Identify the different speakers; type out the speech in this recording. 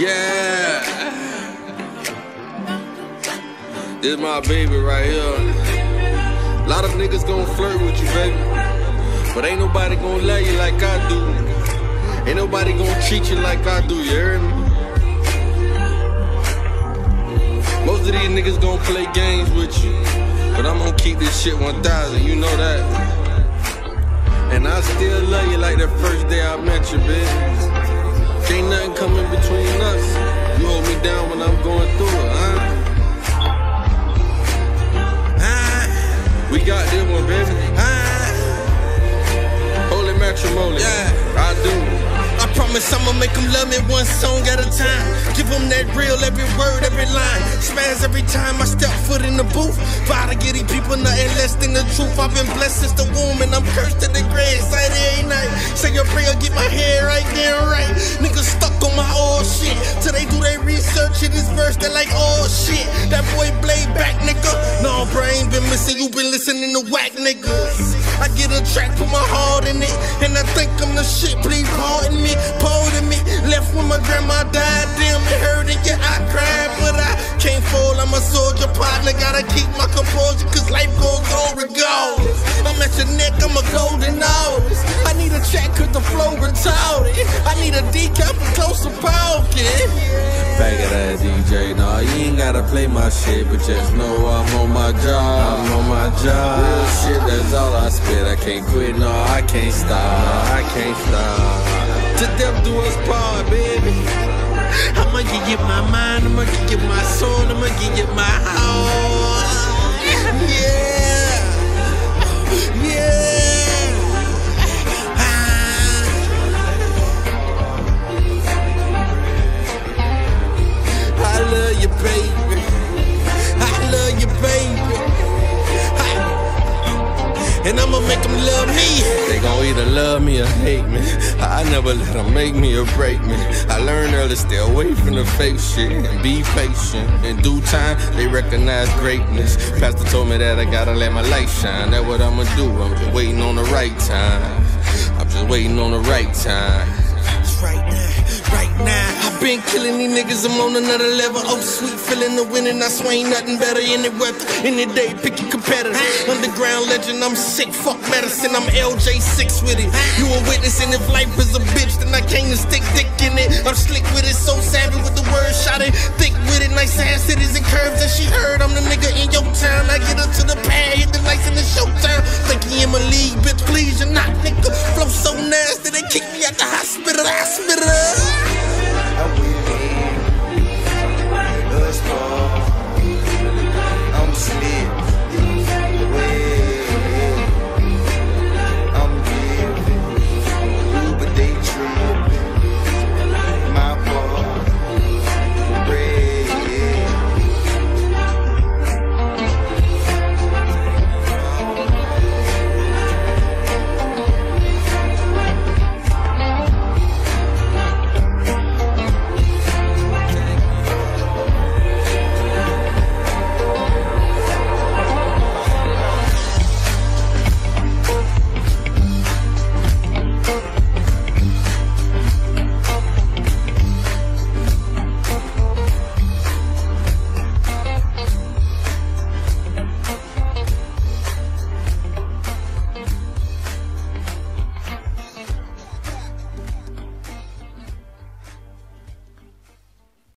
Speaker 1: Yeah. This my baby right here. A lot of niggas gon' flirt with you, baby. But ain't nobody gon' love you like I do. Ain't nobody gon' treat you like I do, you heard me? Most of these niggas gon' play games with you. But I'm gon' keep this shit 1000, you know that. And I still love you like the first day I met you, bitch. Ain't nothing coming between us. You hold me down when I'm going through it, huh? Ah, we got this one, baby. Ah, holy matrimony.
Speaker 2: Yeah.
Speaker 1: I do.
Speaker 2: I promise I'ma make them love me one song at a time. Give them that real, every word, every line. Spaz every time I step foot in the booth. Vow to get these people nothing less than the truth. I've been blessed since the womb and I'm cursed to the grave. Say every night. Say your prayer, get my head right. Verse, they like, oh shit. That boy blade back, nigga. No, bro, I ain't been missing. You been listening to whack niggas. I get a track, put my heart in it. And I think I'm the shit, please pardon me. Pardon me. Left when my grandma died, damn, it hurt and yeah, I cried. But I can't fall, I'm a soldier partner. Gotta keep my composure, cause life goes on regardless. I'm at your neck, I'm a golden hours. I need a track, cause the flow retarded. I need a decaf for closer pocket.
Speaker 1: Of that DJ, nah, you ain't gotta play my shit, but just know I'm on my job. I'm on my job. Real shit, that's all I spit. I can't quit, no, I can't stop. I can't stop. To death do us part, baby.
Speaker 2: I'ma give you my mind, I'ma give you my soul, I'ma give you my heart. Yeah. Make them love me.
Speaker 1: They gon' either love me or hate me. I never let them make me or break me. I learned early, stay away from the fake shit and be patient. In due time, they recognize greatness. Pastor told me that I gotta let my light shine. That's what I'ma do. I'm just waiting on the right time. I'm just waiting on the right time.
Speaker 2: Been killing these niggas, I'm on another level. Oh, sweet feeling the winning. I swear ain't nothing better any weather. Any day, pick your competitor. Underground legend, I'm sick, fuck medicine. I'm LJ6 with it. You a witness, and if life is a bitch, then I came to stick dick in it. I'm slick with it, so savvy with the word shot it. Thick with it, nice ass cities and curves that she heard. I'm the nigga in your town. I get up to the pad, hit the lights in the showtime. Think he in my league, bitch, please, you're not, nigga. Flow so nasty, they kick me out the hospital.